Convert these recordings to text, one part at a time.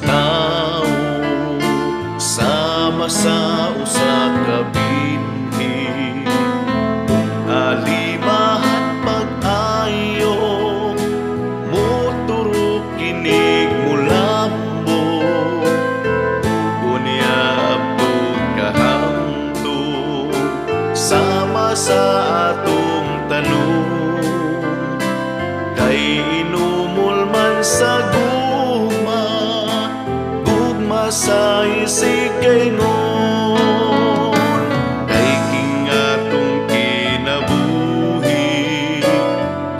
katao Sama sa usa ka binhi Alima at pag-ayo Muturo kinig mulambo Unya abot kahamto Sama sa atong tanong. Sa isigayngon kay kingatong kinabuhi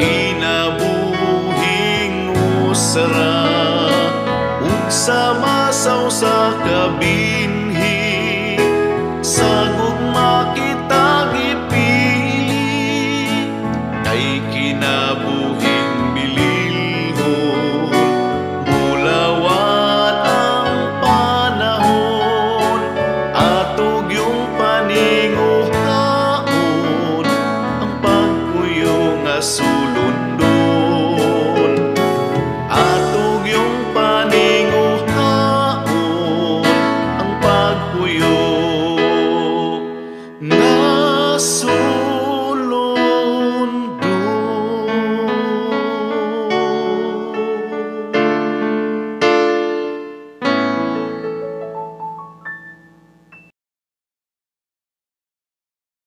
kinabuhing usara. Ug sama sa usa ka corações.